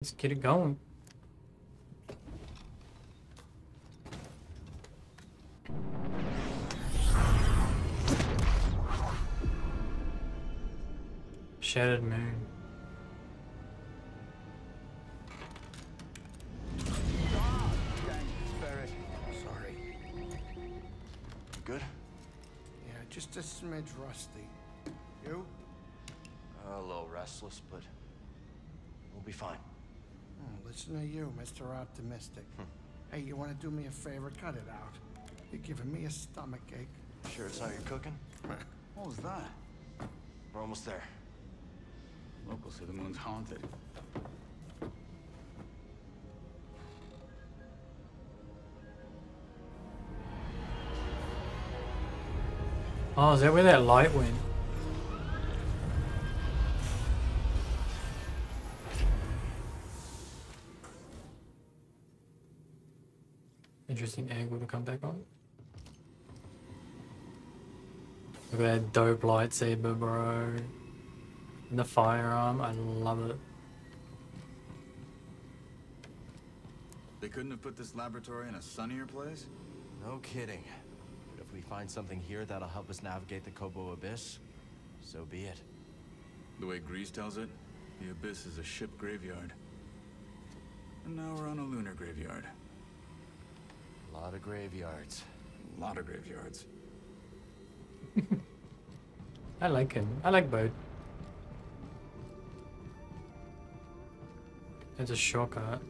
Let's get it going. Shattered moon. Sorry. You good? Yeah, just a smidge rusty. You? a little restless, but we'll be fine. Oh, listen to you, Mr. Optimistic. Hmm. Hey, you want to do me a favor? Cut it out. You're giving me a stomach ache. Sure it's not your cooking? What was that? We're almost there. Locals say the moon's haunted. Oh, is that where that light went? Dope lightsaber, bro. And the firearm, I love it. They couldn't have put this laboratory in a sunnier place? No kidding. But if we find something here that'll help us navigate the Koboh Abyss, so be it. The way Greez tells it, the Abyss is a ship graveyard. And now we're on a lunar graveyard. A lot of graveyards. A lot of graveyards. I like him. I like both. It's a shortcut.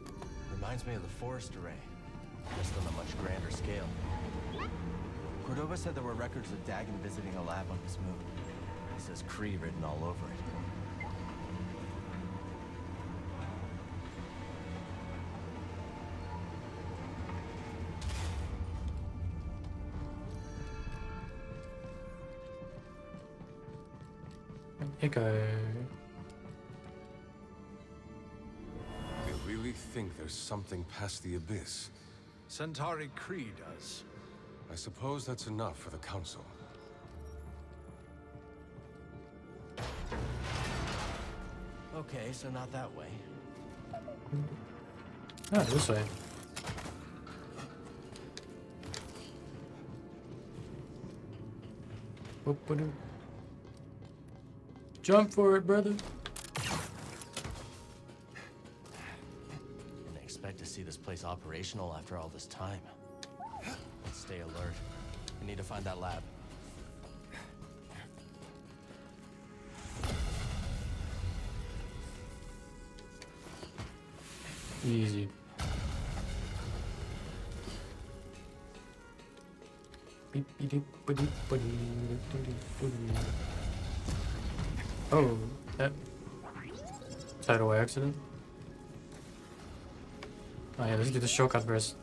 Reminds me of the forest array, just on a much grander scale. Cordova said there were records of Dagan visiting a lab on his moon. He says Khri written all over it. Echo. They really think there's something past the abyss. Santari Khri does. I suppose that's enough for the Council. Okay, so not that way. Oh, this way. Boop-a-doo. Jump for it, brother. Didn't expect to see this place operational after all this time. Let's stay alert. We need to find that lab. Easy. Oh, that total accident. Oh yeah, let's do the shortcut first.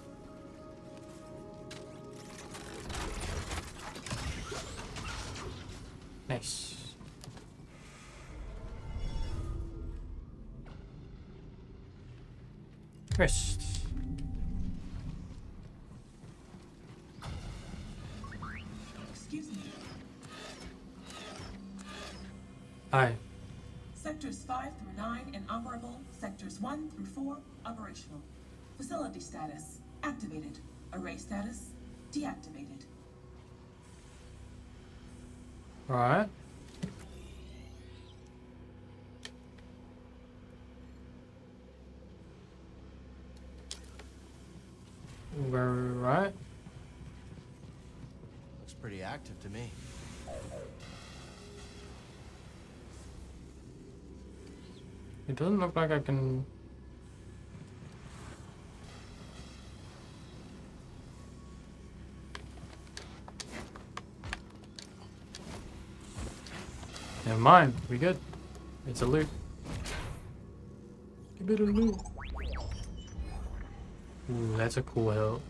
Doesn't look like I can. Never mind, we good. It's a loot. Give it a loot. Ooh, that's a cool hill.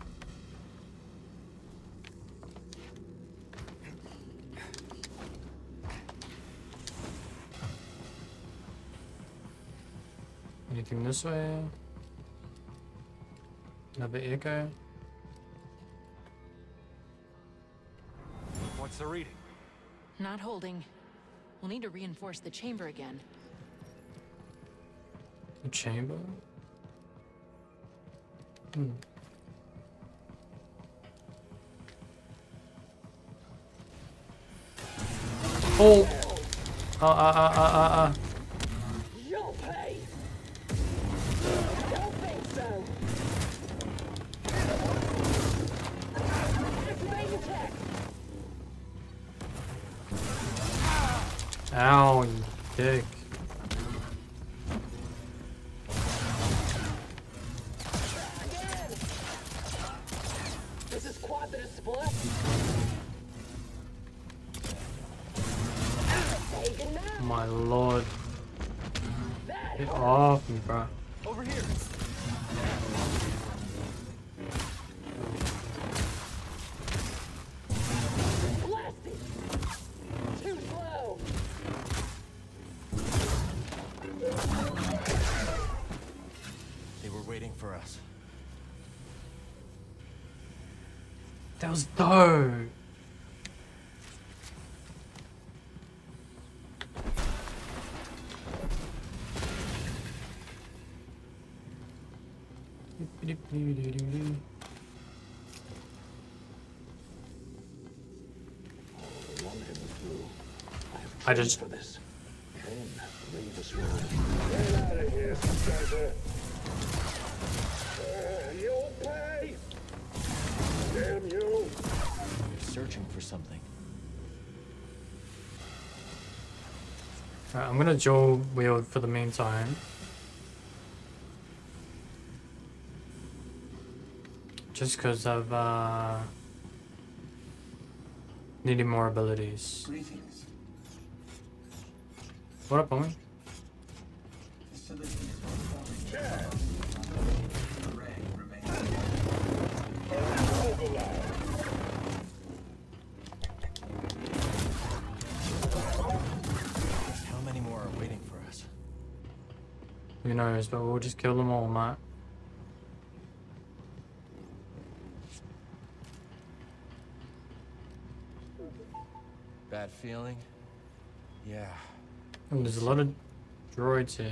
Anything this way? Another echo. What's the reading? Not holding. We'll need to reinforce the chamber again. The chamber? Hmm. Oh! Uh, uh, uh, uh, uh, uh. Ow, you dick. I just For this. Then leave this room. Get out of here, Spencer. Uh, you'll pay. Damn you. They're searching for something. Alright, I'm gonna dual wield for the meantime. Just because of uh, needing more abilities. Greetings. Waiting for us? Who knows, but we'll just kill them all, mate. Bad feeling? Yeah. Oh, there's a lot of droids here.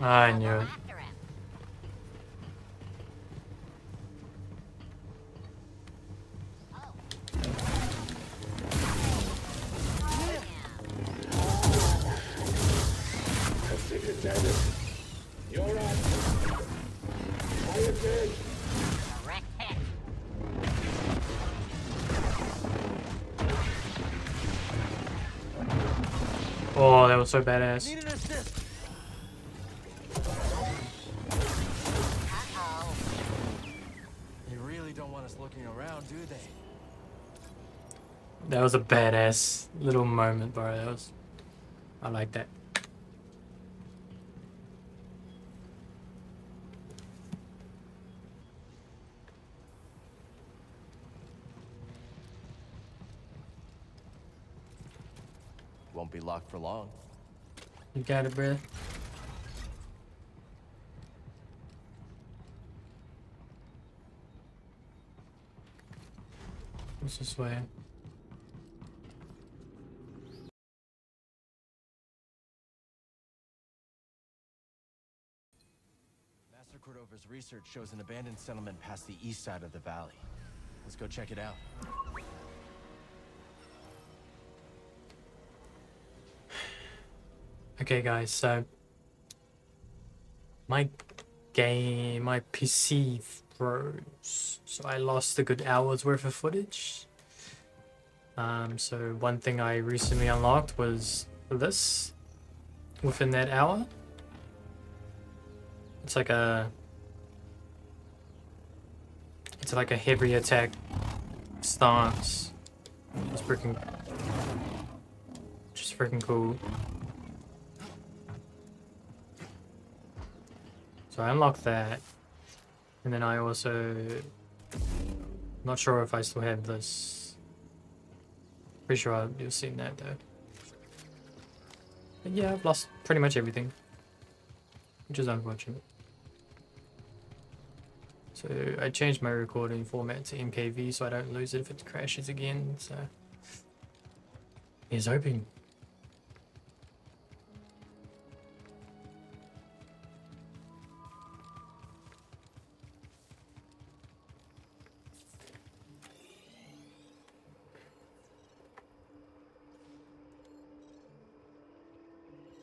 I knew it. That was so badass. Need an assist! They really don't want us looking around, do they? That was a badass little moment, bro. That was. I like that. Won't be locked for long. You got it, bro. What's this way? Master Cordova's research shows an abandoned settlement past the east side of the valley. Let's go check it out. Okay, guys, so my game, my PC froze, so I lost a good hour's worth of footage. Um, so one thing I recently unlocked was this within that hour. It's like a, it's like a heavy attack stance. It's freaking, just freaking cool. So I unlocked that. And then I also... Not sure if I still have this. Pretty sure I- you've seen that though. But yeah, I've lost pretty much everything. which is unfortunate. So I changed my recording format to MKV so I don't lose it if it crashes again. So here's hoping.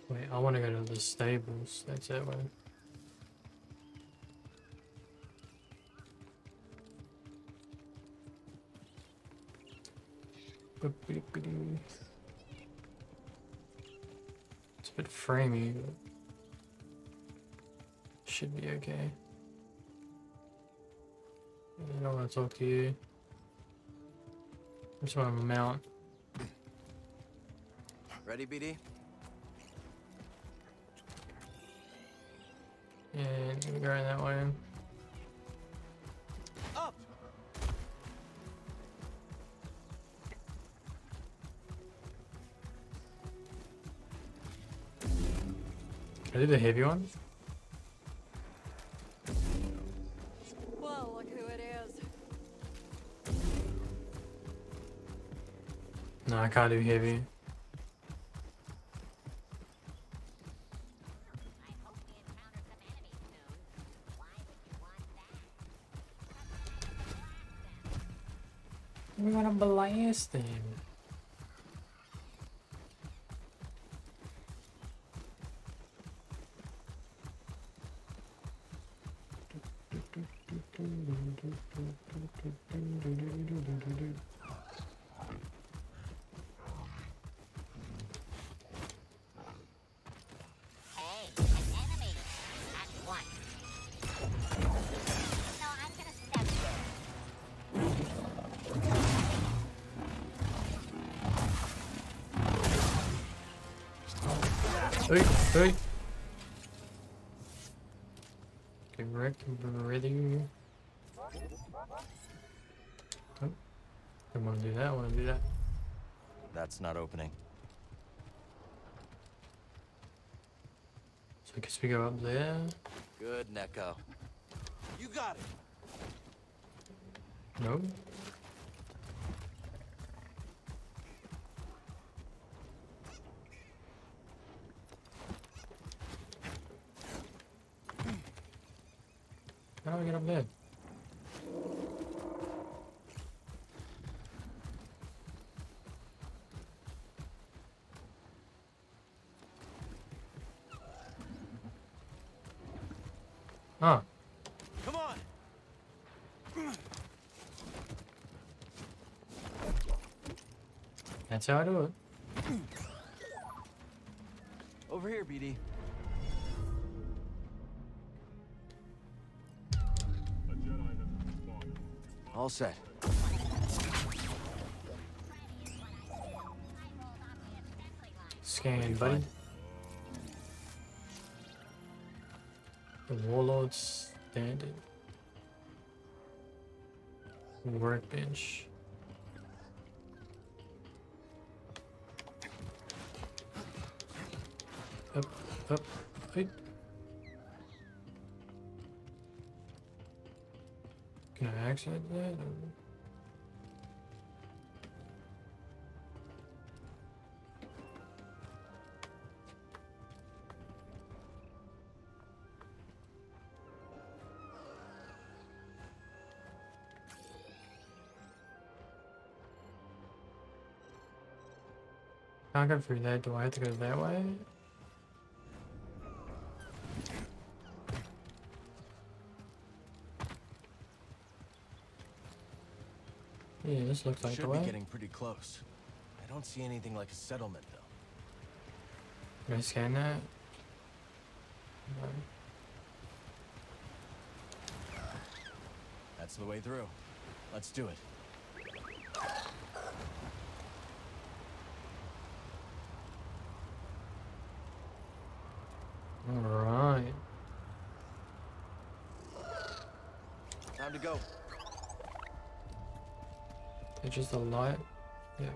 Wait, I want to go to the stables. That's that way. It's a bit framey, but should be okay. I don't want to talk to you. I just want to mount. Ready, BD? I do the heavy one? Well, look who it is. No, I can't do heavy. Hey, hey. Okay, Rick, ready. Oh, I want to do that, I want to do that. That's not opening. So I guess we go up there. Good, Nekko. You got it! No? How do I get up there? Ah, Come on! that's how I do it. Over here, BD. All set. Scan, buddy. The warlord's standing. Workbench. Up, up, hey. Can I access that? or- Can't go through there. Do I have to go that way? This looks like Should the be getting pretty close. I don't see anything like a settlement, though. Can I scan that? No. That's the way through. Let's do it. Alright. Time to go. It's just a lot. Yeah.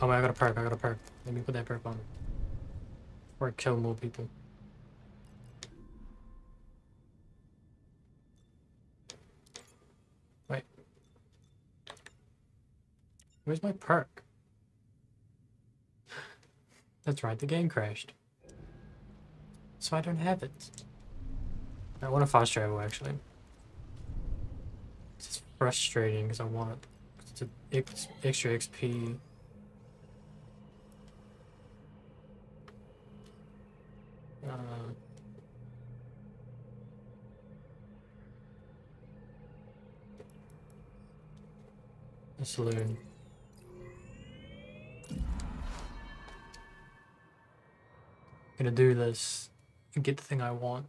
Oh man, I got a perk, I got a perk. Let me put that perk on. Or kill more people. Wait. Where's my perk? That's right, the game crashed. So I don't have it. I want a fast travel actually. It's frustrating because I want it. It's extra XP. Uh, the saloon. I'm Gonna do this and get the thing I want.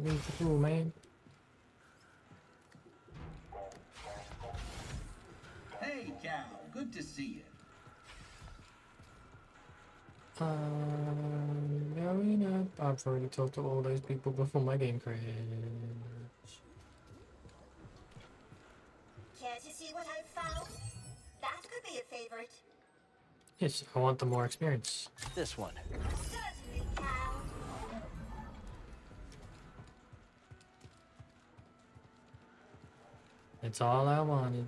That means the rule, man. Hey, Cal. Good to see you. Um, yeah, we know. I've already talked to all those people before my game crashed. Care to see what I found? That could be a favorite. Yes, I want the more experience. This one. Certainly, That's all I wanted.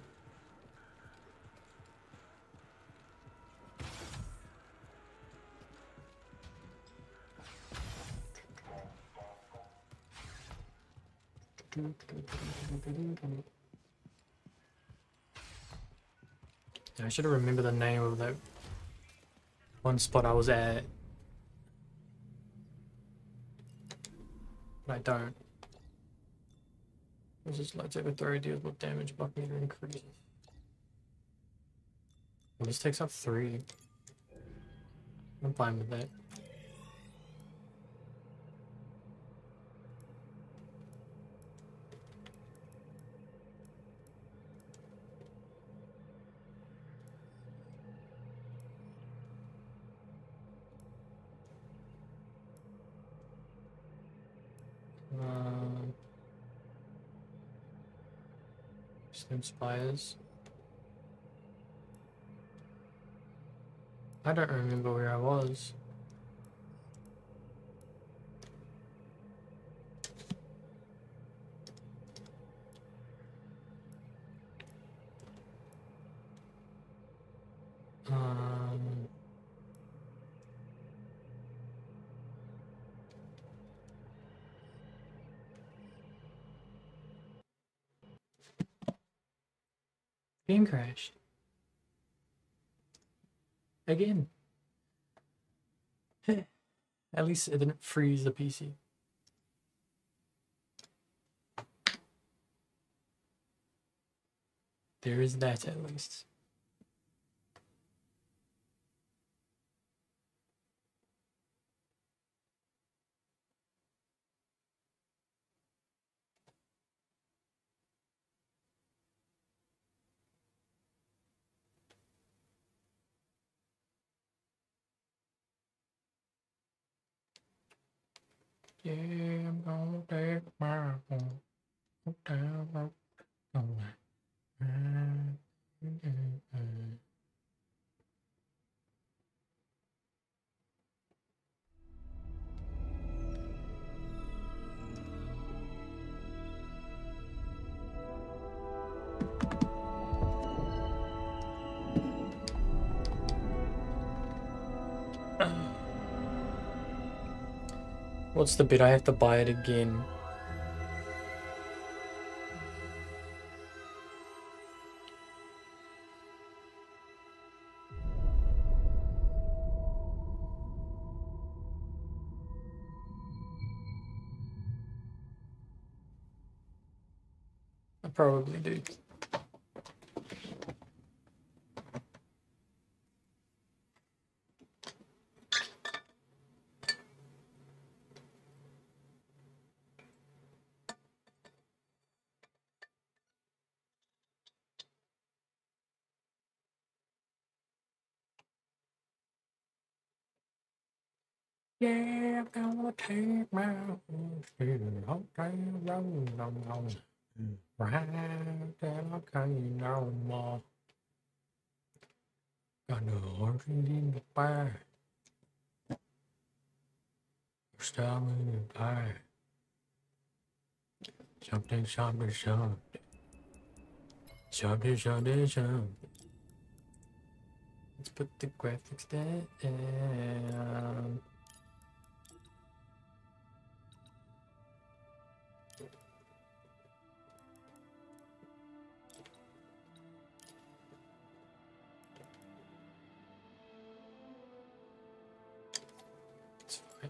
I should have remembered the name of that one spot I was at. But I don't. This is lightsaber throw deals with damage buff meter increases. Well, this takes up three. I'm fine with that. Spires. I don't remember where I was. Game crashed. Again. At least it didn't freeze the PC. There is that at least. Yeah, Take my home. down, road, What's the bit? I have to buy it again. I probably do. Yeah, I'm gonna take my horse to the hotel room, no, no. Right can't no more. Got the horses in the back. Stop in the back. Something, something, something. Something, something, something. Let's put the graphics down.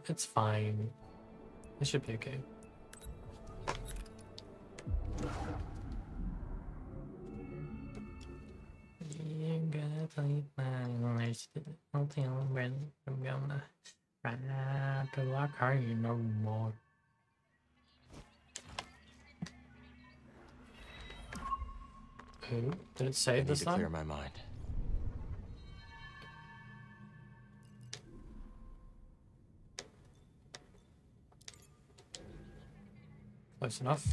It's fine. It should be okay. You gotta play my race to the hotel when I'm gonna ride to the car no more. Who? Did it I save need this to clear time? my mind. Close enough.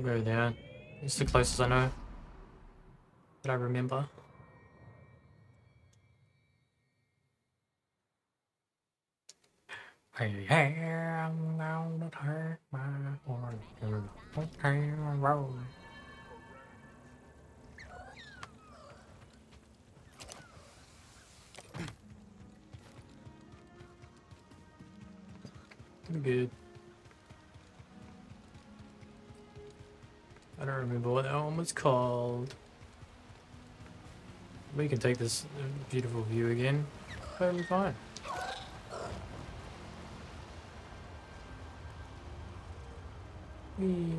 Go there. It's the closest I know. That I remember. Hey, I'm gonna take my horse to the Pretty good. I don't remember what that one was called. We can take this beautiful view again. Totally fine. Whee.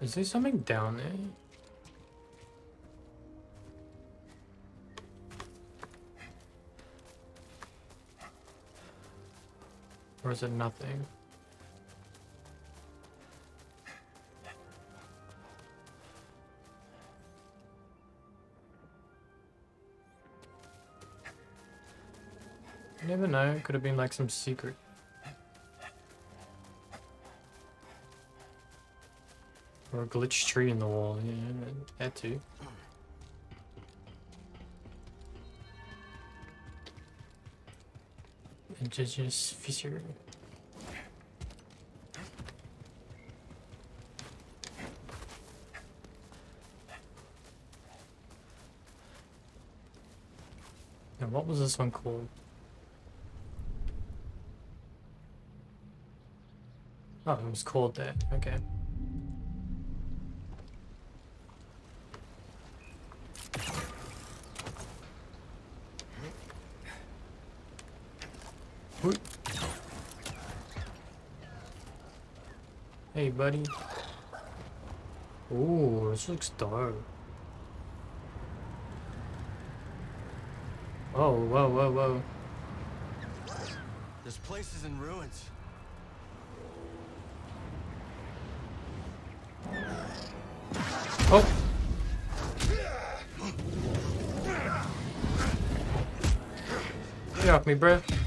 Is there something down there? Or is it nothing? You never know, it could have been like some secret. Or a glitch tree in the wall, yeah, that too. Indigenous fissure. Now, what was this one called? Oh, it was called that. Okay. Buddy. Ooh, this looks dope. Oh, whoa, whoa, whoa. This place is in ruins. Oh! Get off me, bruh.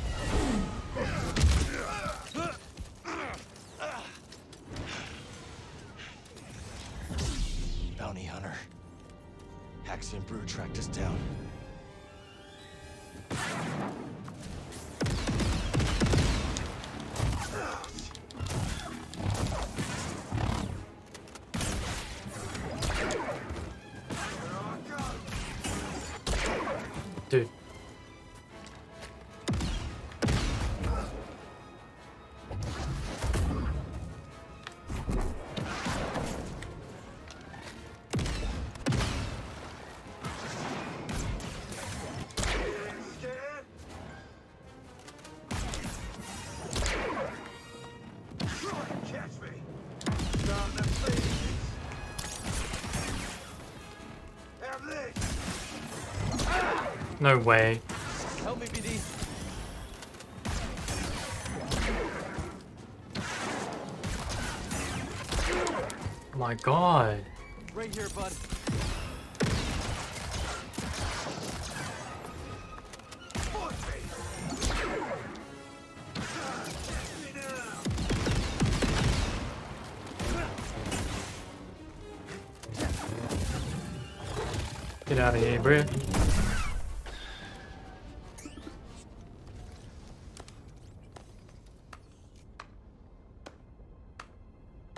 No way. Help me, BD. My god. Right here, bud. Get out of here, bro.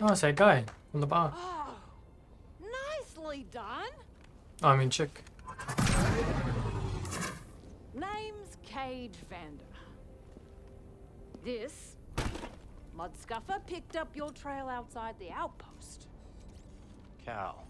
Oh, it's that guy from the bar. Oh, nicely done. Oh, I mean, chick. Name's Caij Vanda. This Mudscuffer picked up your trail outside the outpost. Cal.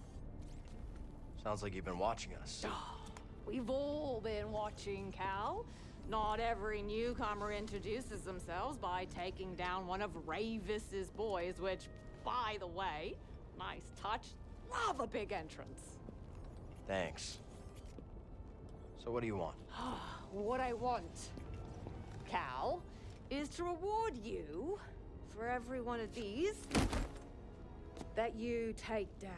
Sounds like you've been watching us. We've all been watching Cal. Not every newcomer introduces themselves by taking down one of Rayvis's boys, which, by the way, nice touch. Love a big entrance. Thanks. So what do you want? what I want, Cal, is to reward you for every one of these that you take down.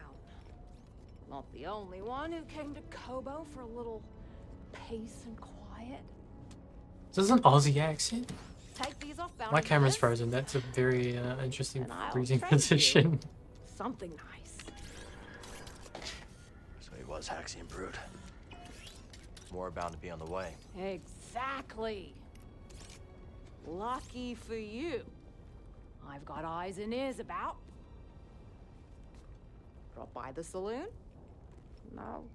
Not the only one who came to Koboh for a little peace and quiet. Is this an Aussie accent? Take these off My camera's hunters, frozen. That's a very uh, interesting freezing position. Something nice. So he was Haxian Brood. More bound to be on the way. Exactly. Lucky for you. I've got eyes and ears about. Drop by the saloon. and I'll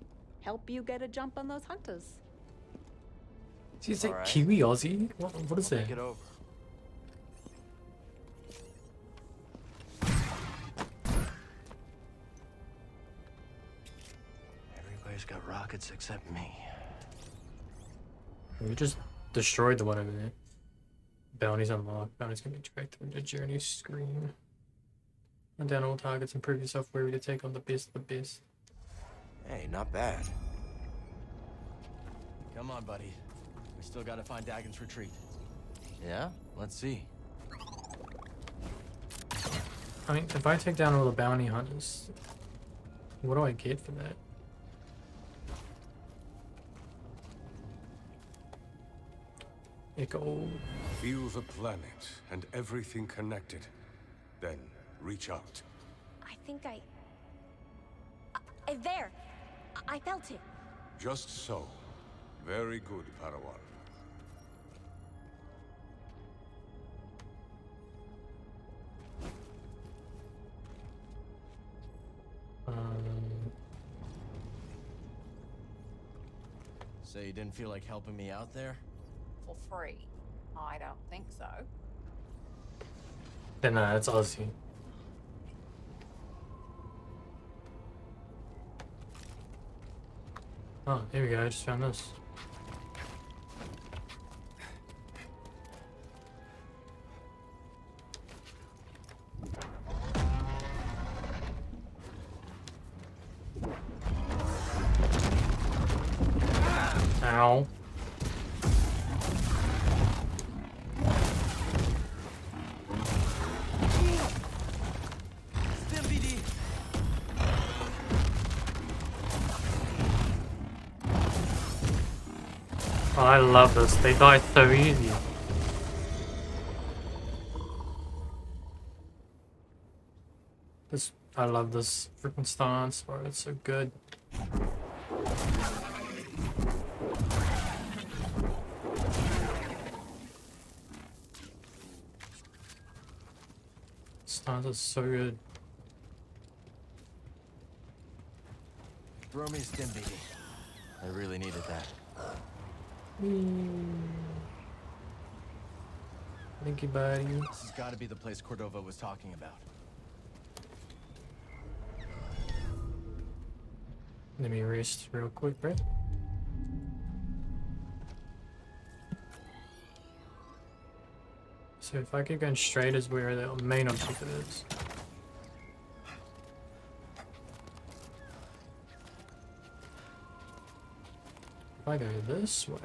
help you get a jump on those hunters. Is it Alright. Kiwi Aussie? What, what is that? Rockets except me. We just destroyed the one over there. Bounties unlocked. Bounties can be tracked through the journey screen. Hunt down all targets and prove yourself worthy to take on the best of the best. Hey, not bad. Come on, buddy. We still gotta find Dagan's retreat. Yeah? Let's see. I mean, if I take down all the bounty hunters, what do I get for that? Echo. Feel the planet and everything connected. Then reach out. I think I... I there! I, I felt it. Just so. Very good, Padawan. Um, So you didn't feel like helping me out there? For free. I don't think so. then uh, it's Aussie. Oh, here we go. I just found this. I love this. They die so easy. This, I love this freaking stance, bro. It's so good. Stance is so good. Throw me a. I really needed that. Hmm. Thank you, buddy. This has got to be the place Cordova was talking about. Let me rest real quick, bro. So if I keep going straight is where the main objective is. I go this way.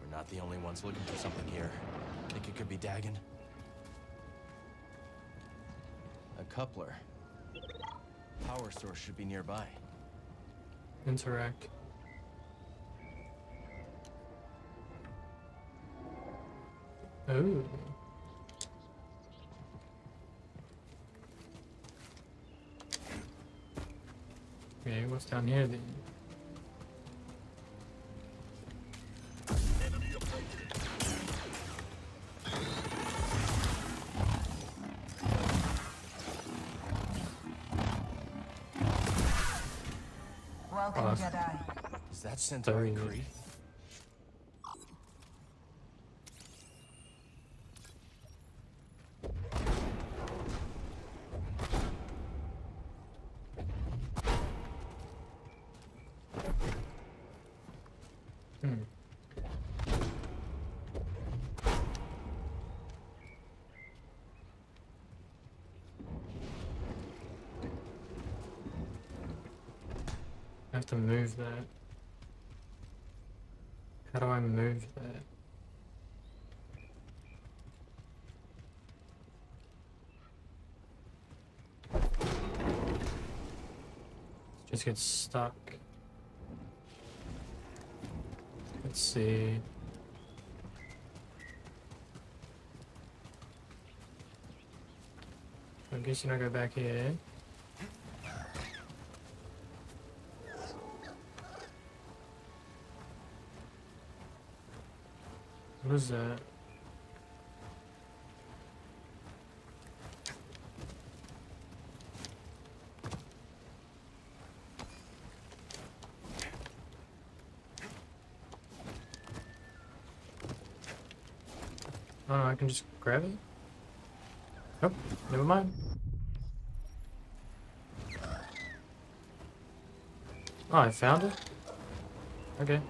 We're not the only ones looking for something here. Think it could be Dagan? A coupler. Power source should be nearby. Interact. Oh. Okay, what's down here then? Welcome, Uh, Jedi. Is that Santari Sorry. Khri? Hmm. I have to move that. How do I move that? Just get stuck. Let's see. I guess you I go back here. What is that? Can just grab it? Nope, never mind. Oh, I found it? Okay.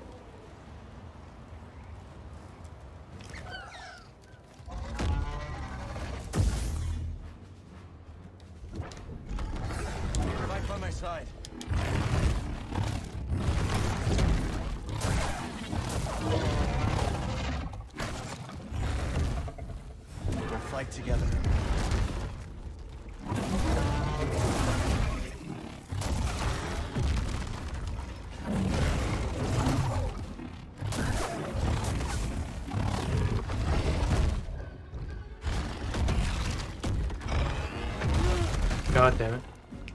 God damn it.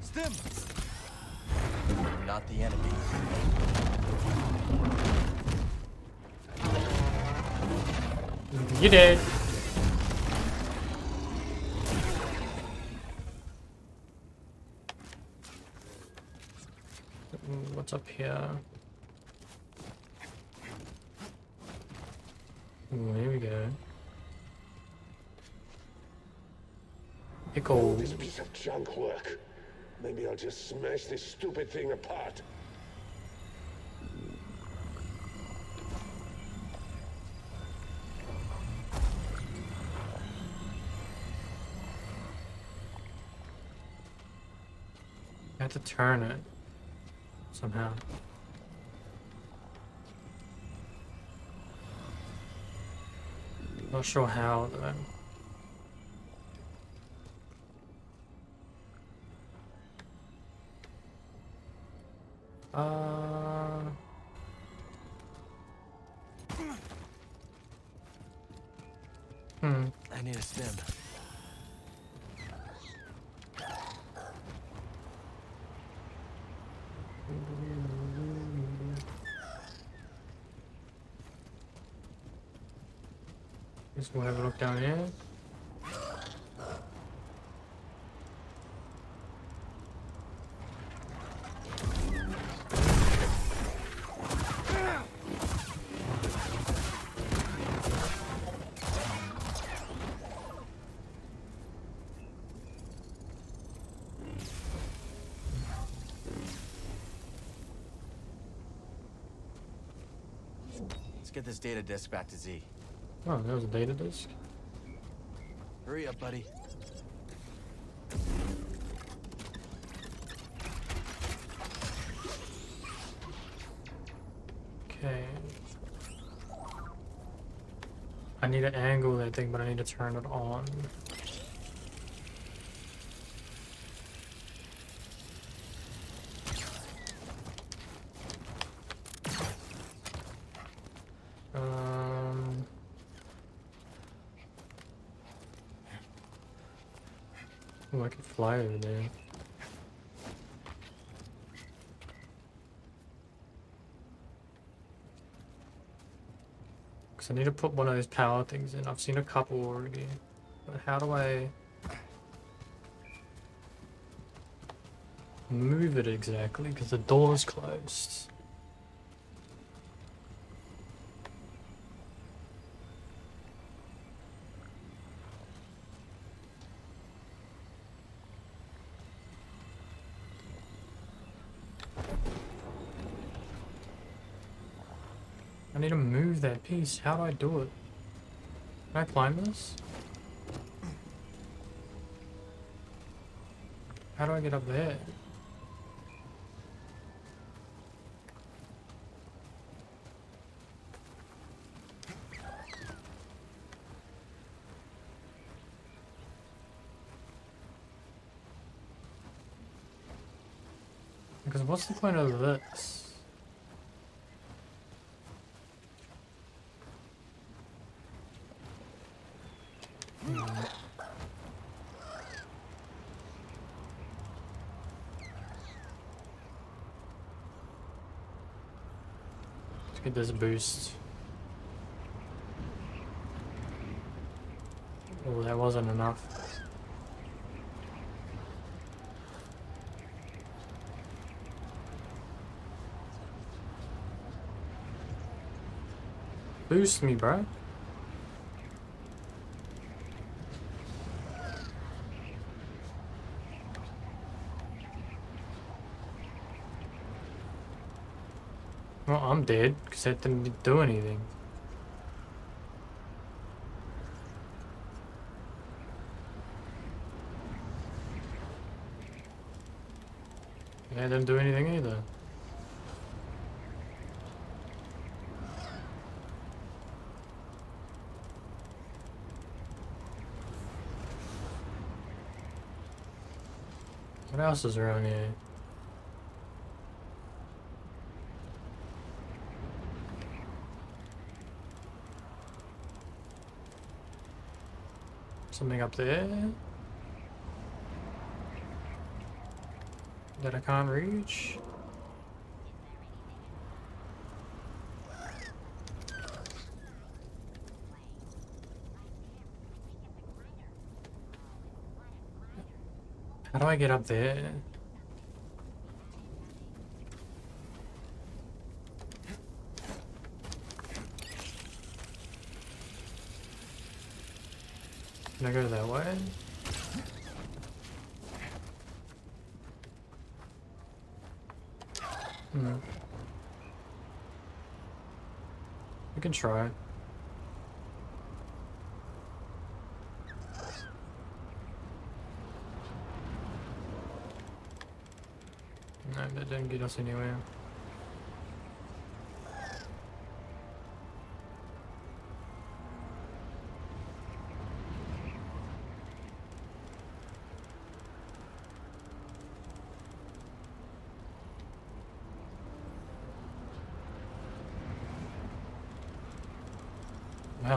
Stim! Not the enemy. You did. What's up here? Ooh, here we go. This piece of junk work. Maybe I'll just smash this stupid thing apart. I have to turn it somehow. Not sure how though. Uh. Hmm. I need a stim. Guess we'll have a look down here. data disk back to Zee. Oh, there's a data disk. Hurry up, buddy. Okay. I need to angle that thing, but I need to turn it on. Oh, I could fly over there. Because I need to put one of those power things in. I've seen a couple already. But how do I... Move it exactly, because the door's closed. I need to move that piece. How do I do it? Can I climb this? How do I get up there? Because what's the point of this? Let's get this boost. Oh, that wasn't enough. Boost me, bro. Dead because that didn't do anything. Yeah, didn't do anything either. What else is around here? Something up there that I can't reach. How do I get up there? Can I go that way? Hmm. We can try. No, that didn't get us anywhere.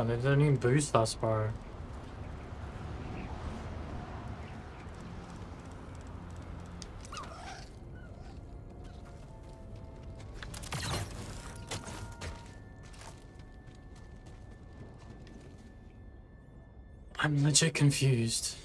They didn't even boost us far. I'm legit confused.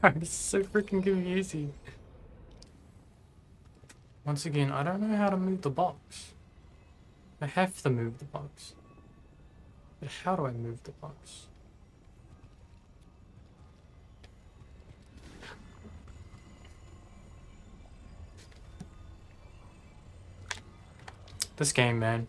it's so freaking confusing. Once again, I don't know how to move the box. I have to move the box. But how do I move the box? This game, man.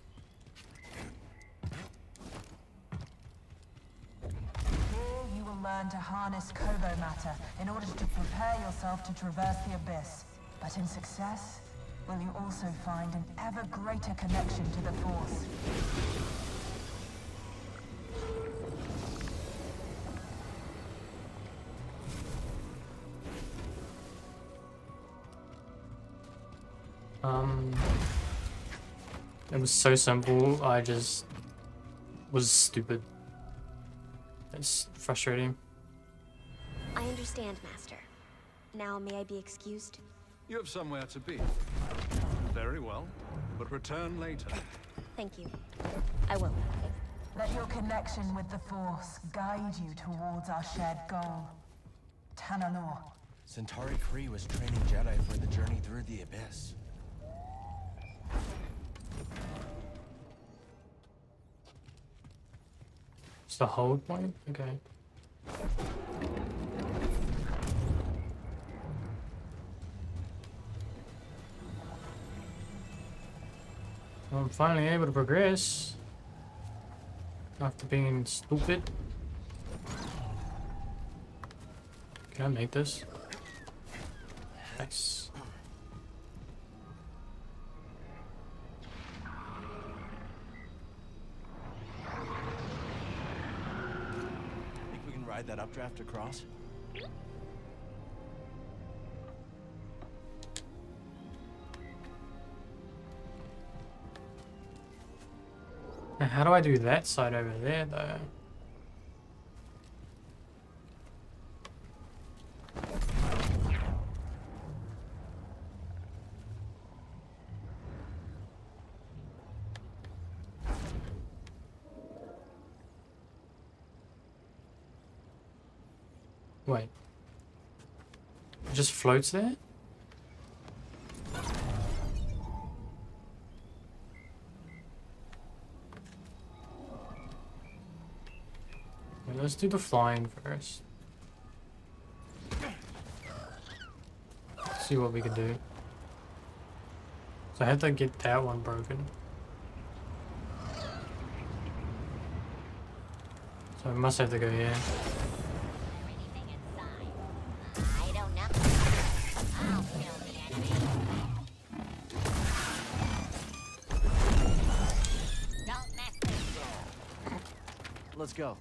In order to prepare yourself to traverse the Abyss. But in success, will you also find an ever greater connection to the Force. Um, it was so simple. I just was stupid. It's frustrating. I understand, Master. Now may I be excused? You have somewhere to be. Very well, but return later. Thank you. I will. Let your connection with the Force guide you towards our shared goal. Tanalorr. Santari Khri was training Jedi for the journey through the Abyss. It's the hold point? Okay. I'm finally able to progress. After being stupid. Can I make this? Nice. Think we can ride that updraft across? How do I do that side over there, though? Wait. It just floats there? Let's do the flying first. See what we can do. So I have to get that one broken. So I must have to go here. I don't know. I'll kill the enemy. Don't mess with Let's go.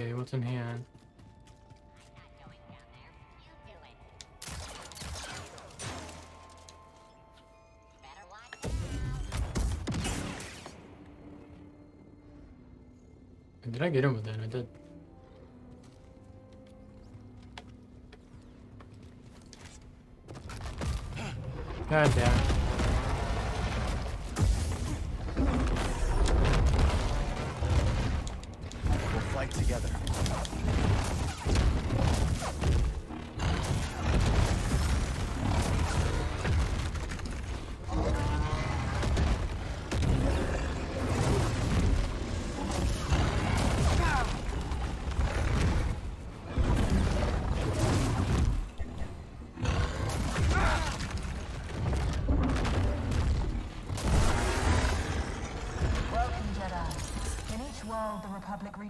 Okay, what's in here? Did I get him with that? I did. God damn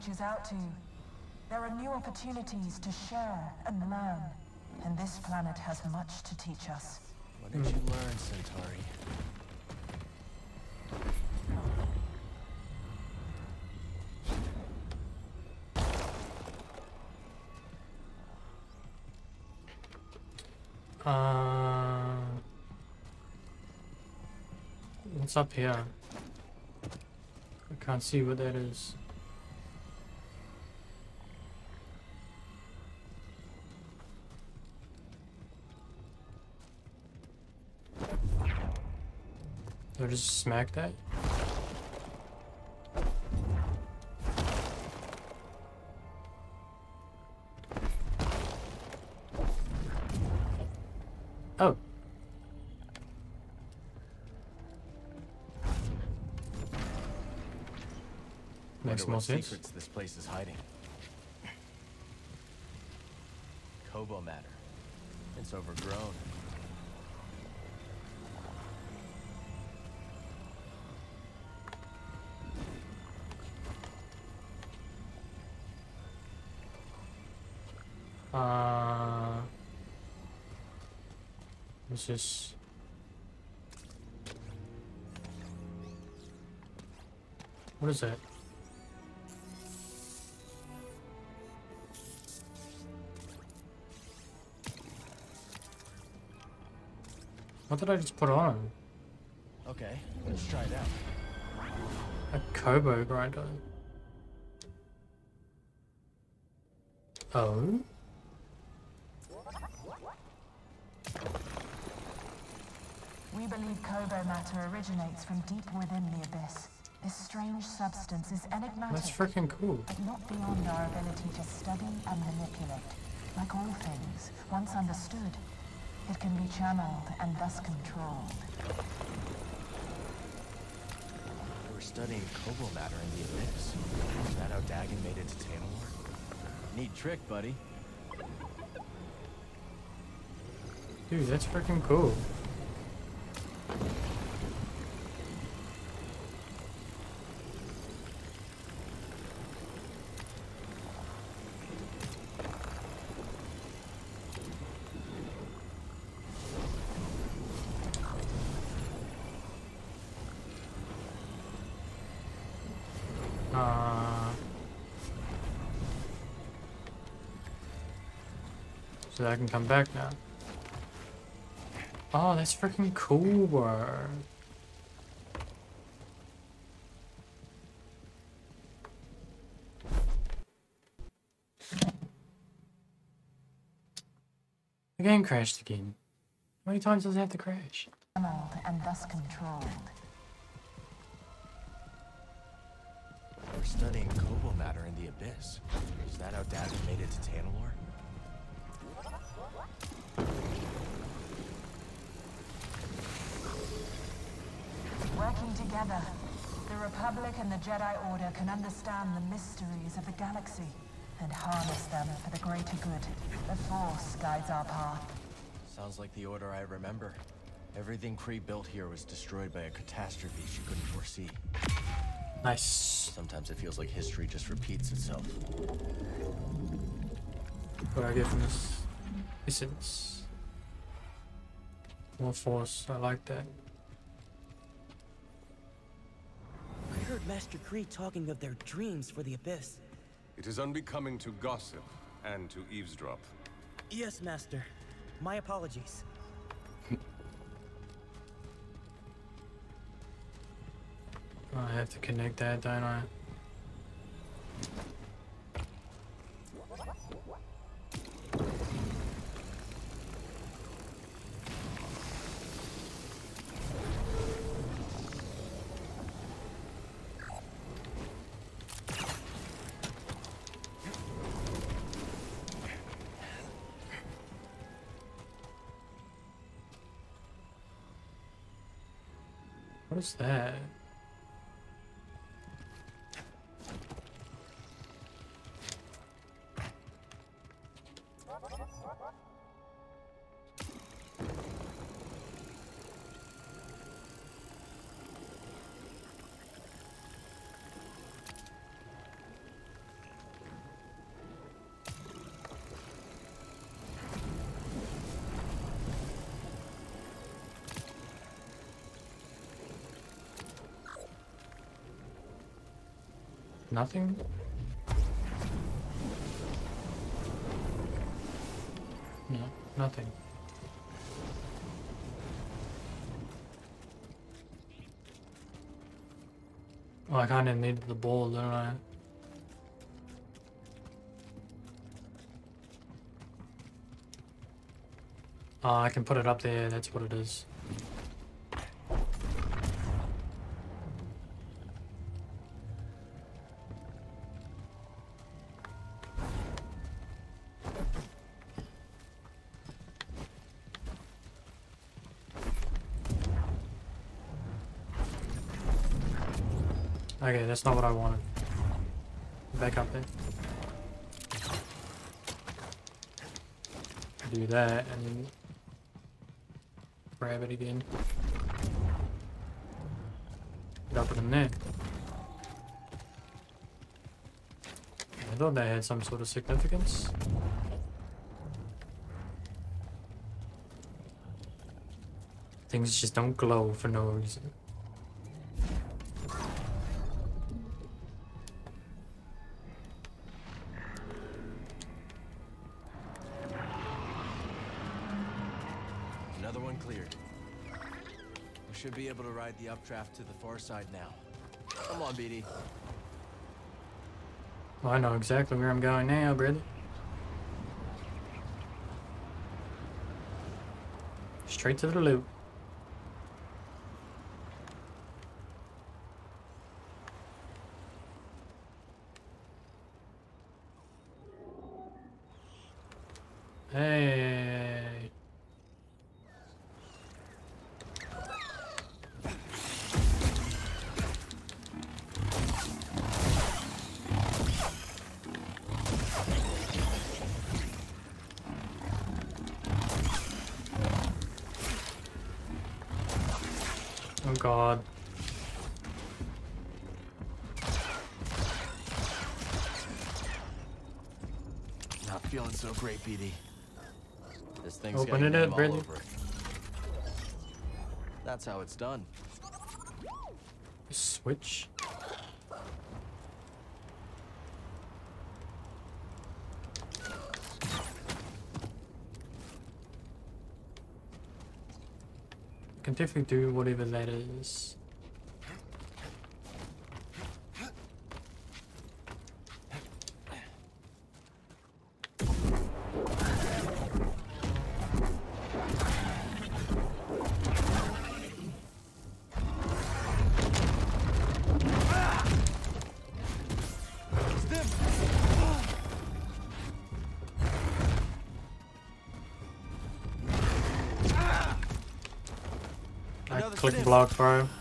reaches out to, there are new opportunities to share and learn. And this planet has much to teach us. What did you learn, Santari? Uh, what's up here? I can't see what that is. Just smack that? Oh. Makes more sense. secrets this place is hiding. Koboh matter. It's overgrown. This? What is that? What did I just put on? Okay, let's try it out. A Koboh grinder. Oh? We believe Koboh matter originates from deep within the Abyss. This strange substance is enigmatic. That's freaking cool. But not beyond our ability to study and manipulate. Like all things, once understood, it can be channeled and thus controlled. We're studying Koboh matter in the Abyss. Is that how Dagan made it to Tanalorr? Neat trick, buddy. Dude, that's freaking cool. Uh, so I can come back now. Oh, that's freaking cool. bro. The game crashed again. How many times does it have to crash? Channeled and thus controlled. We're studying Koboh matter in the Abyss. Is that how Dagan made it to Tanalorr? Working together, the Republic and the Jedi Order can understand the mysteries of the galaxy and harness them for the greater good. The Force guides our path. Sounds like the Order I remember. Everything Khri built here was destroyed by a catastrophe she couldn't foresee. Nice. Sometimes it feels like history just repeats itself. What do I get from this? Essence. More force. I like that. Master Khri talking of their dreams for the Abyss. It is unbecoming to gossip and to eavesdrop. Yes, Master. My apologies. I have to connect that, don't I? What is that? Nothing? No, nothing. Oh, I kinda needed the ball, don't I? Oh, I can put it up there, that's what it is. That's not what I wanted. Back up there. do that and then grab it again. It in there. I thought that had some sort of significance. Things just don't glow for no reason. Cleared. We should be able to ride the updraft to the far side now. Come on, BD. Well, I know exactly where I'm going now, brother. Straight to the loop. So great, BD. This thing's Open got your it up, name Bradley. over. That's how it's done. Switch. can definitely do whatever that is. Block, bro.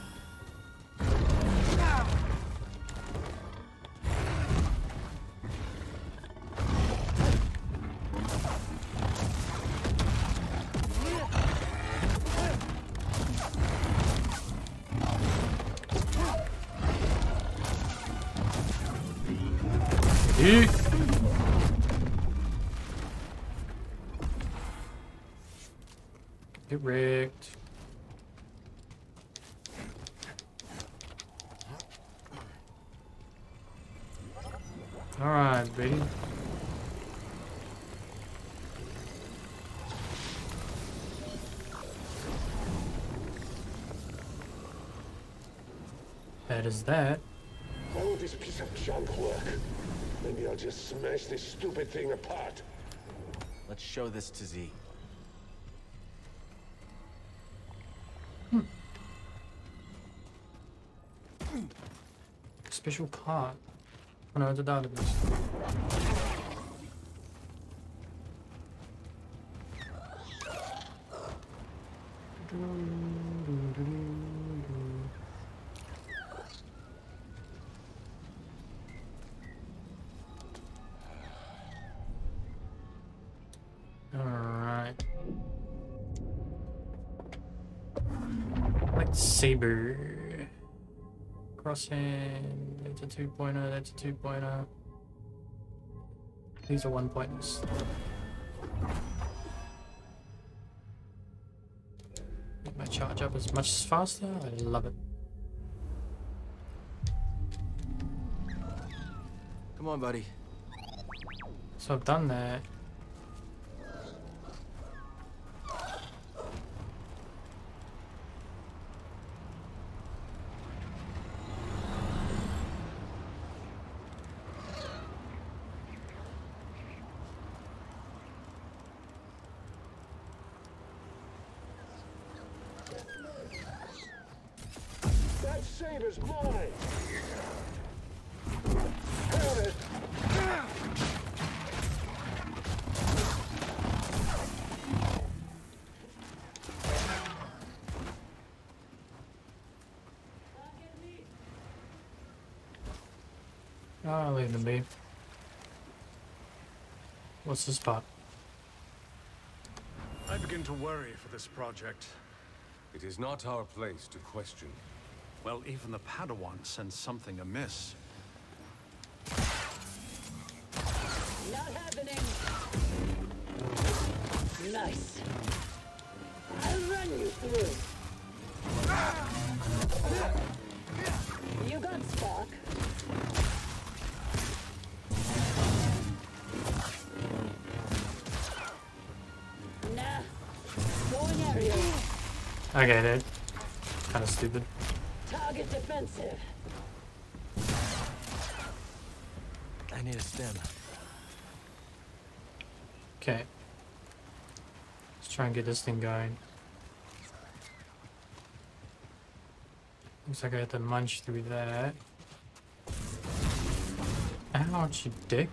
That is that. All this piece of junk work. Maybe I'll just smash this stupid thing apart. Let's show this to Zee. Hmm. Special part. Oh no, it's a database. Crosshand. That's a 2.0, that's a 2.0. These are one pointers. My charge up as much faster. I love it. Come on, buddy. So I've done. That saber's mine! Have it! I'll them be. What's the spot? I begin to worry for this project. It is not our place to question. Well, even the Padawan sense something amiss. Not happening. Nice. I'll run you through. I get it. Kind of stupid. Target defensive. I need a stem. Okay. Let's try and get this thing going. Looks like I have to munch through that. Ouch, you dick.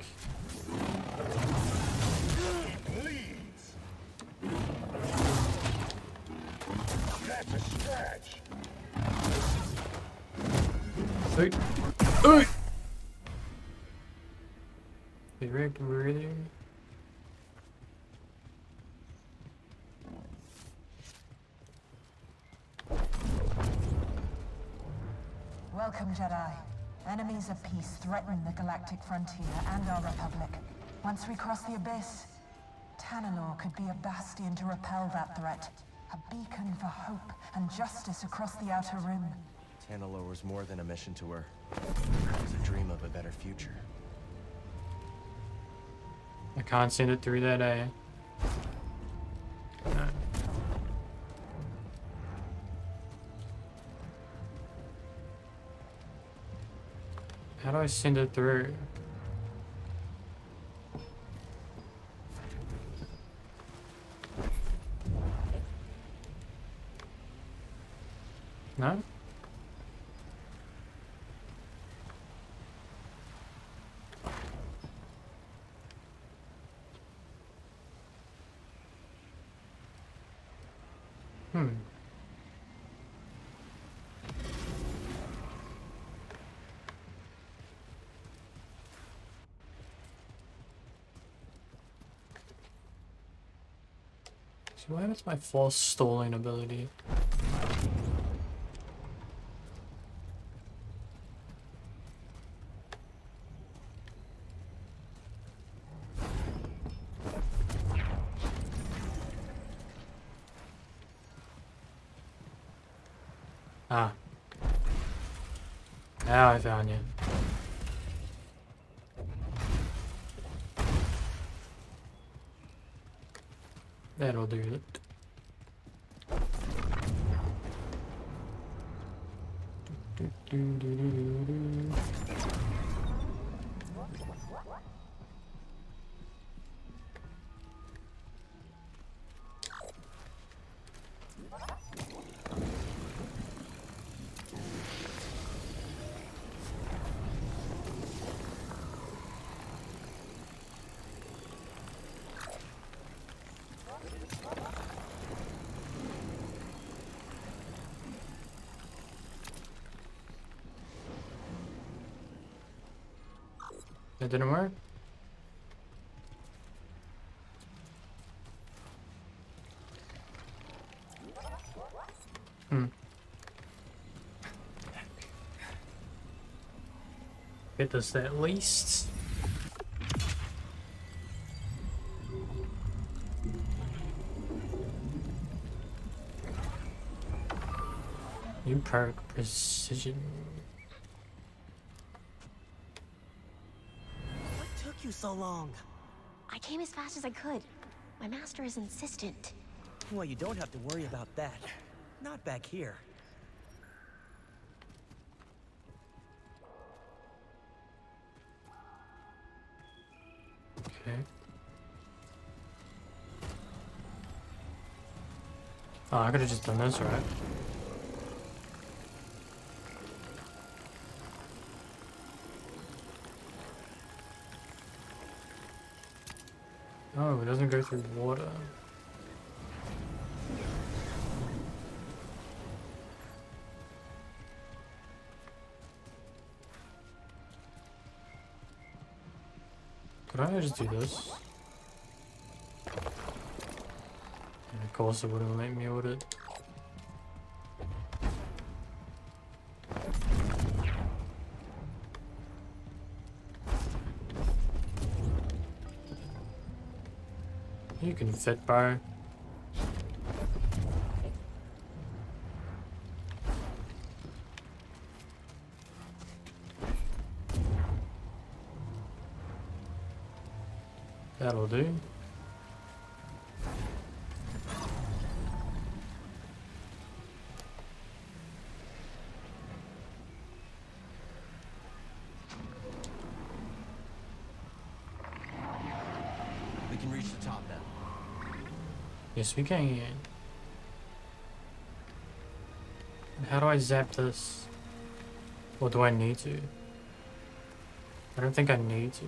Hey. Hey. Be right really? Welcome, Jedi. Enemies of peace threaten the galactic frontier and our Republic. Once we cross the Abyss, Tanalorr could be a bastion to repel that threat. A beacon for hope and justice across the Outer Rim. Tanalorr was more than a mission to her. It was a dream of a better future. I can't send it through that, eh? How do I send it through? No? Hmm. So why is my false stalling ability? Ah. Now I found you. That didn't work? Hmm. Get this at least. New perk precision. So long? I came as fast as I could. My master is insistent. Well, you don't have to worry about that. Not back here. Okay. Oh, I could have just done this, right? Oh, it doesn't go through water. Could I just do this? And of course it wouldn't let me order it. Can fit, bro. That'll do. We can reach the top now. Yes, we can. How do I zap this? Or do I need to? I don't think I need to.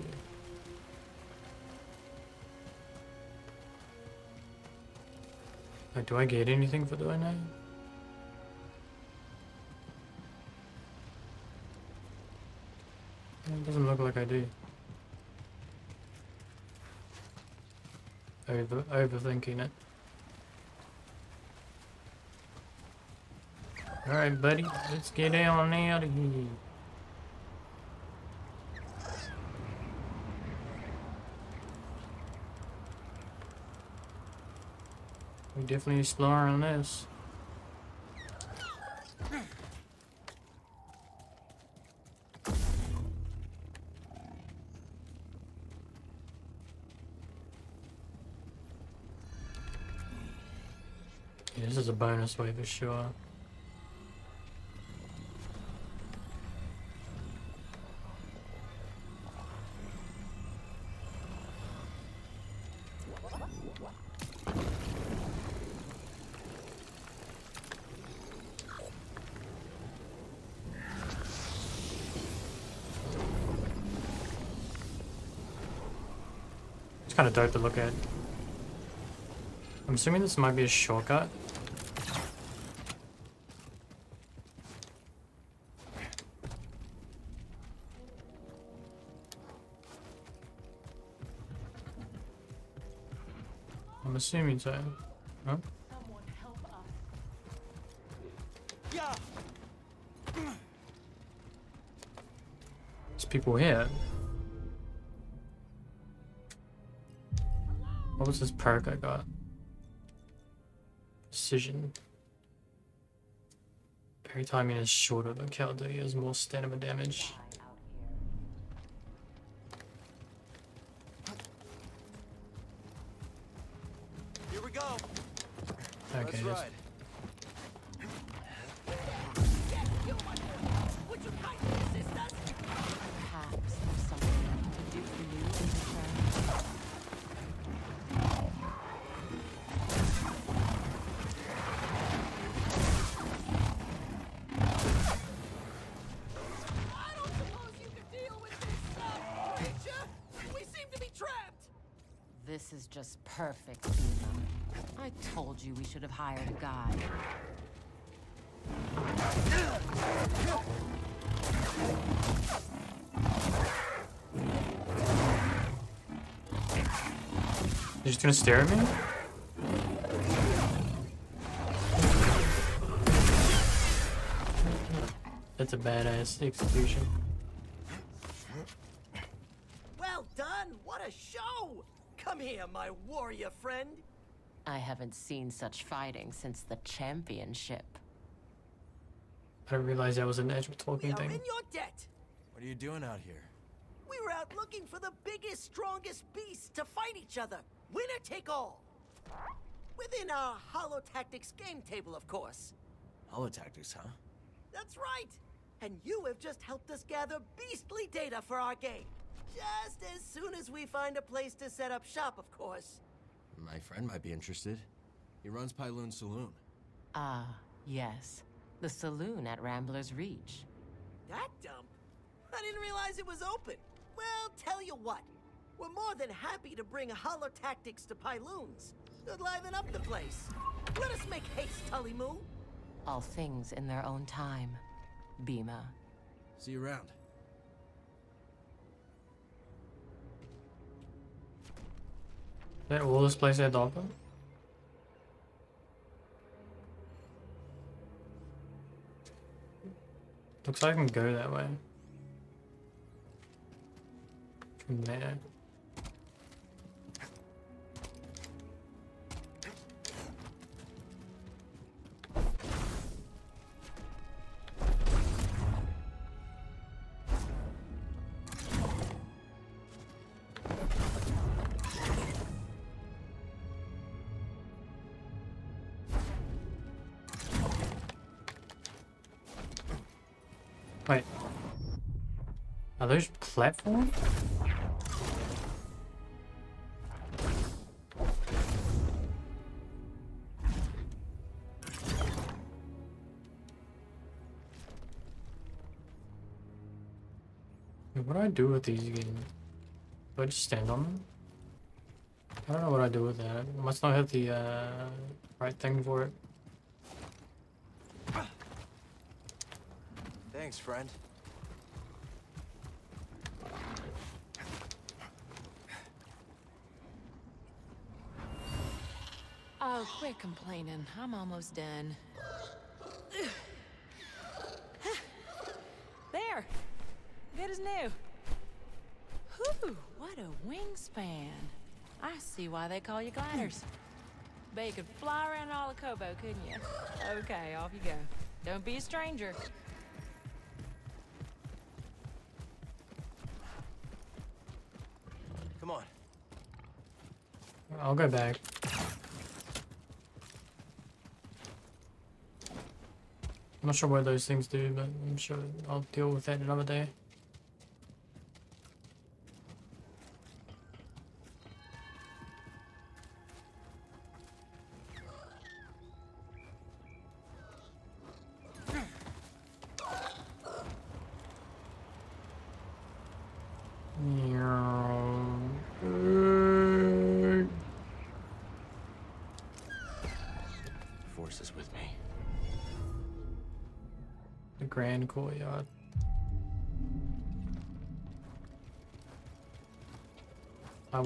Like, do I get anything for doing that? It doesn't look like I do. Over overthinking it. Alright, buddy, let's get on out of here. We definitely exploring this. This is a bonus way for sure. Kind of dope to look at. I'm assuming this might be a shortcut. I'm assuming so. Huh? There's people here. What was this perk I got? Precision. Parry timing is shorter, but Caldea has more stamina damage. Here we go. Okay, Let's this- This is just perfect, Eva. I told you we should have hired a guide. You're just gonna stare at me? That's a badass execution. Well done! What a show! Come here, my warrior friend. I haven't seen such fighting since the championship. I didn't realize that was an actual We talking are thing. in your debt. What are you doing out here? We were out looking for the biggest, strongest beasts to fight each other. Winner take all. Within our Hollow Tactics game table, of course. Holotactics, huh? That's right. And you have just helped us gather beastly data for our game. Just as soon as we find a place to set up shop, of course. My friend might be interested. He runs Pyloon Saloon. Ah, yes. The saloon at Rambler's Reach. That dump? I didn't realize it was open. Well, tell you what. We're more than happy to bring Hollow Tactics to Pyloons. Could liven up the place. Let us make haste, Tully Moo. All things in their own time. Bima. See you around. That will this place had dampen? Looks like I can go that way. From there. Those platforms? What do I do with these again? Do I just stand on them? I don't know what I do with that. I must not have the uh, right thing for it. Thanks, friend. Oh, quit complaining. I'm almost done. there. Good as new. Whew, what a wingspan. I see why they call you gliders. Hmm. Bet you could fly around all of Koboh, couldn't you? Okay, off you go. Don't be a stranger. Come on. I'll go back. I'm not sure what those things do, but I'm sure I'll deal with that another day.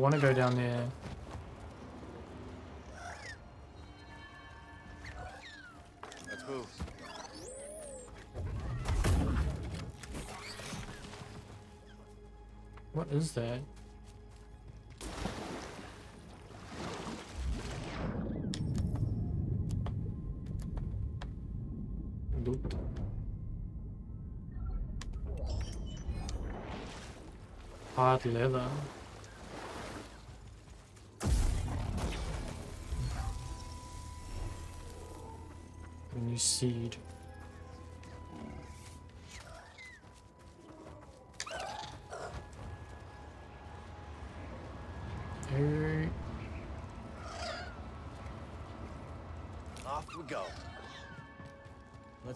Want to go down there. Let's move. What is that? Loot. Hard leather.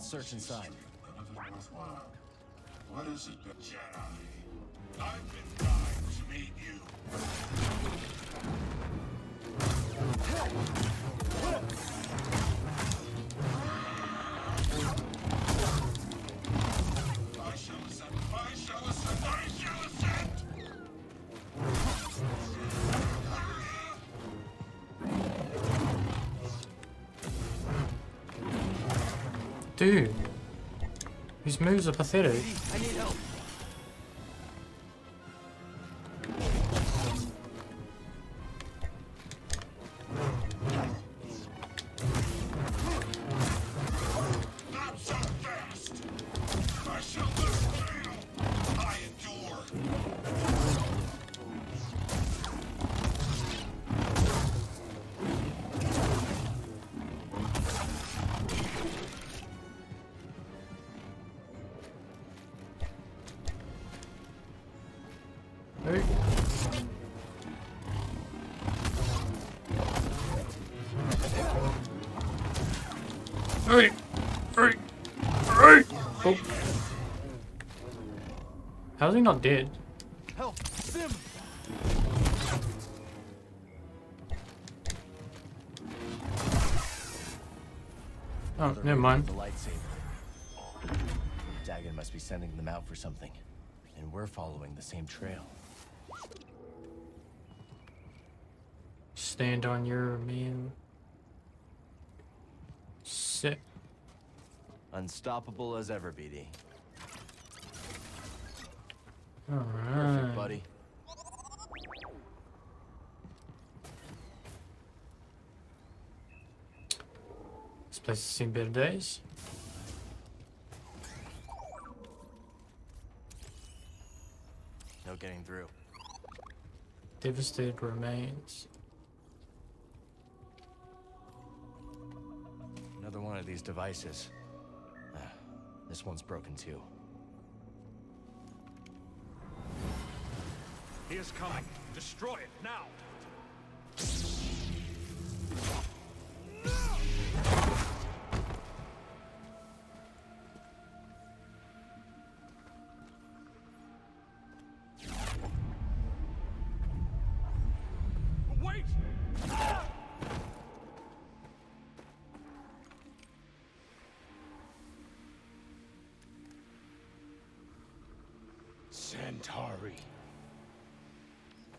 Search inside. What is it, Jedi? I've been Dude. These moves are pathetic. How's he not dead? Help! Sim! Oh, never mind. a lightsaber. Dagan must be sending them out for something. And we're following the same trail. Stand on your man. Sit. Unstoppable as ever, BD. Alright. buddy. This place has seen better days. No getting through. Devastated remains. Another one of these devices. Ah, this one's broken too. He is coming. Destroy it now. Wait! Santari.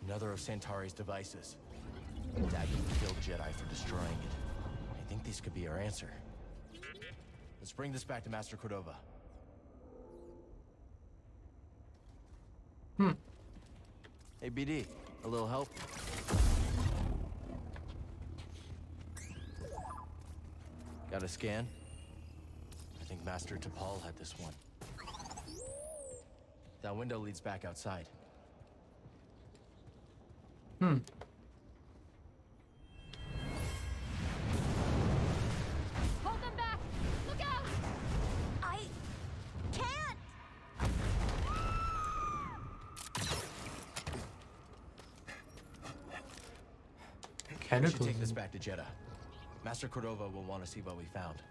Another of Santari's devices. Dagan killed Jedi for destroying it. I think this could be our answer. Let's bring this back to Master Cordova. Hmm. Hey, BD, a little help? Got a scan? I think Master Tapal had this one. That window leads back outside. Hmm. Hold them back! Look out! I can't! We should take this back to Jedha. Master Cordova will want to see what we found.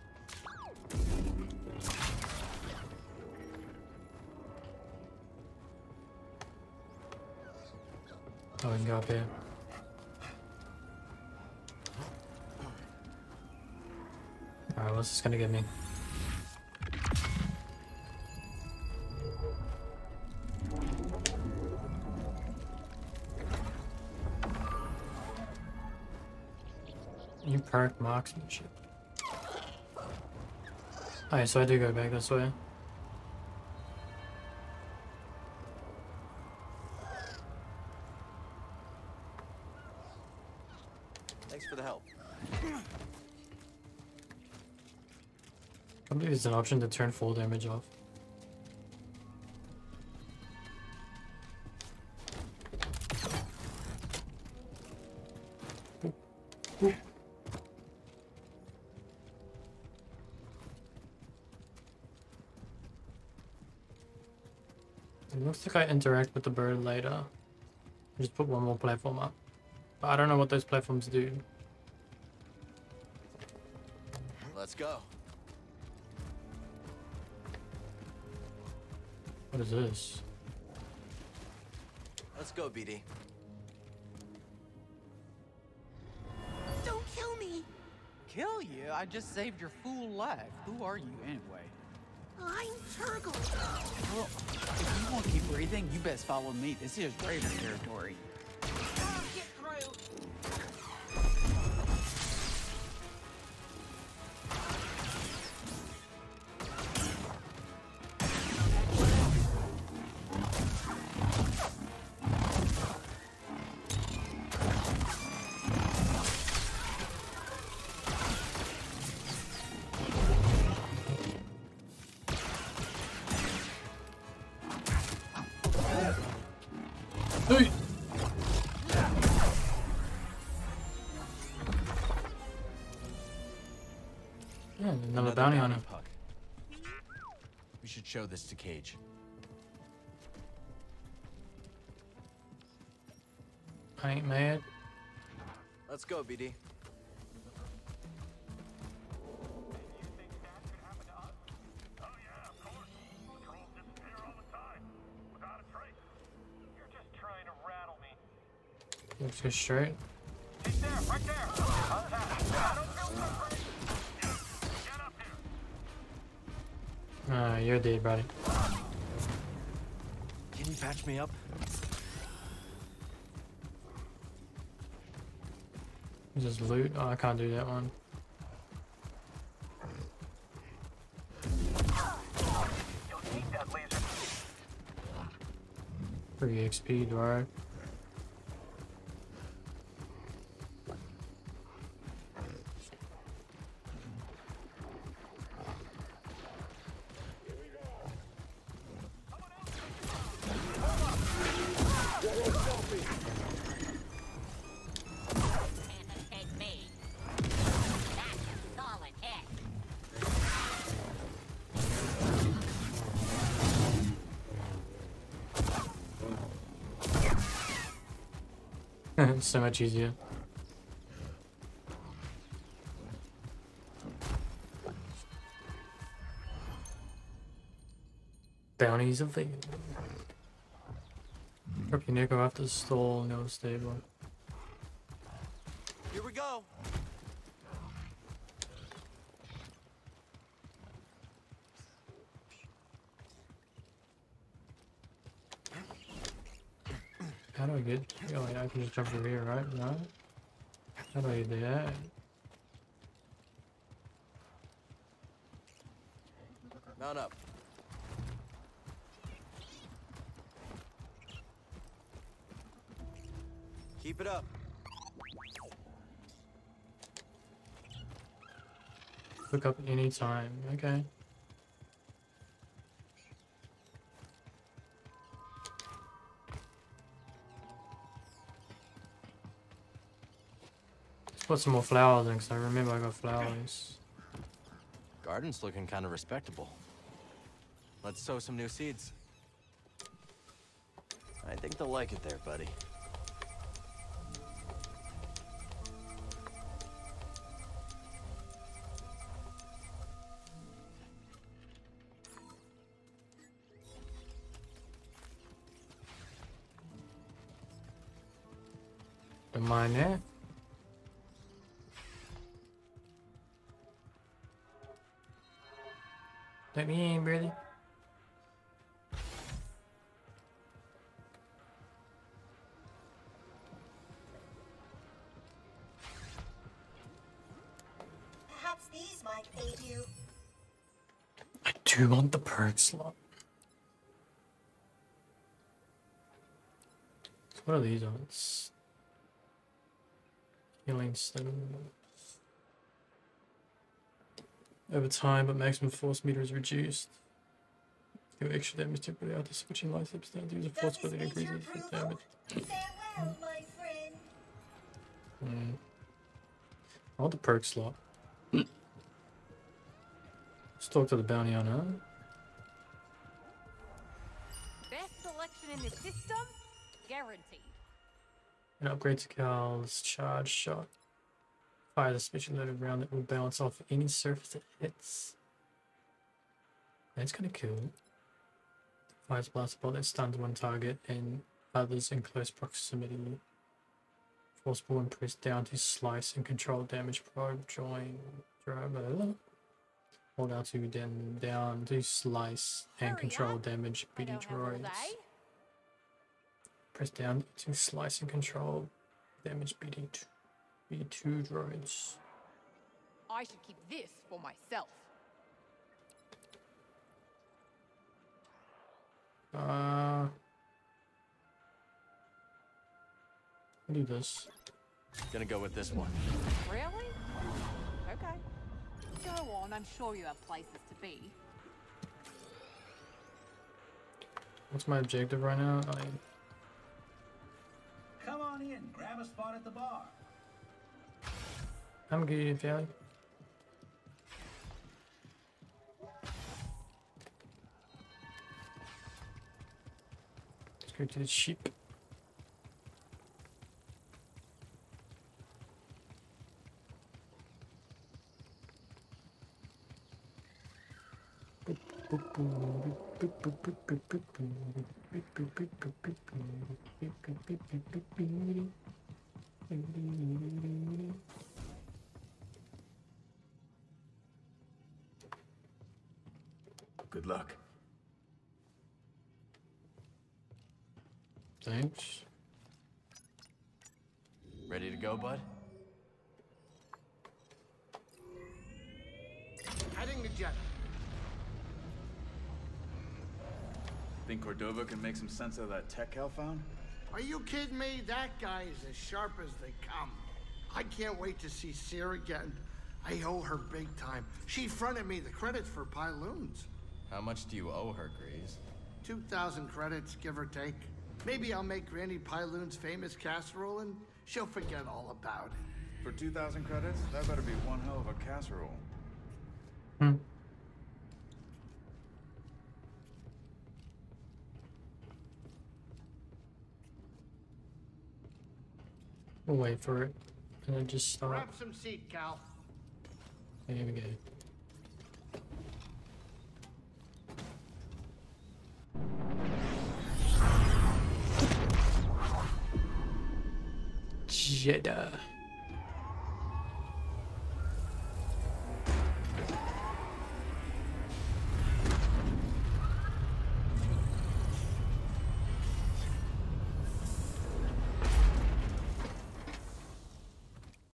Go up here. Alright, what's this gonna give me? You perk marksmanship. Alright, so I do go back this way. There's an option to turn full damage off. It looks like I interact with the bird later. Just put one more platform up. But I don't know what those platforms do. Let's go. What is this? Let's go, BD. Don't kill me! Kill you? I just saved your fool life. Who are you anyway? I'm Turgle. Well, if you want to keep breathing, you best follow me. This is Raider territory. Get through. Bounty on him. puck. We should show this to Caij. I ain't mad. Let's go, BD. Let's go straight. You're dead, buddy. Can you patch me up? Just loot. Oh, I can't do that one. free XP, right? So much easier. Bounties available. Drop your nickel after the stall, no stable. Here we go. How do I get? Oh, yeah, I can just jump over here, right? No. How do I do that? Mount up. Keep it up. Hook up anytime. Okay. Put some more flowers in, because I remember I got flowers. Garden's looking kind of respectable. Let's sow some new seeds. I think they'll like it there, buddy. I do want the perk slot. What are these ones? Healing stem. Over time, but maximum force meter is reduced. Your extra damage temporarily after switching light steps down to use a force but it increases the damage. Farewell, my friend. Hmm. I want the perk slot. Talk to the bounty hunter. Best selection in the system, guaranteed. An upgrade to Cal's charge shot. Fires a special loaded round that will bounce off any surface it hits. That's kind of cool. Fires blast bolt that stuns one target and others in close proximity. Forceful and press down to slice and control damage probe join driver. Hold down to then down to slice and control damage BD droids. Press down to slice and control damage BD t- B2 droids. I should keep this for myself. Uh, I'll do this. Gonna go with this one. Really? Okay. Go on, I'm sure you have places to be. What's my objective right now? I, Come on in, grab a spot at the bar. I'm good, Valley. Let's go to the sheep. Good luck. Thanks. Ready to go, bud? Heading to jet. Think Cordova can make some sense of that tech Cal found? Are you kidding me? That guy is as sharp as they come. I can't wait to see Zee again. I owe her big time. She fronted me the credits for Pyloons. How much do you owe her, Greez? 2,000 credits, give or take. Maybe I'll make Granny Pyloon's famous casserole and she'll forget all about it. For 2,000 credits? That better be one hell of a casserole. Hmm. We'll wait for it. And then just stop. Grab some seat, Cal. There we go. Jedha.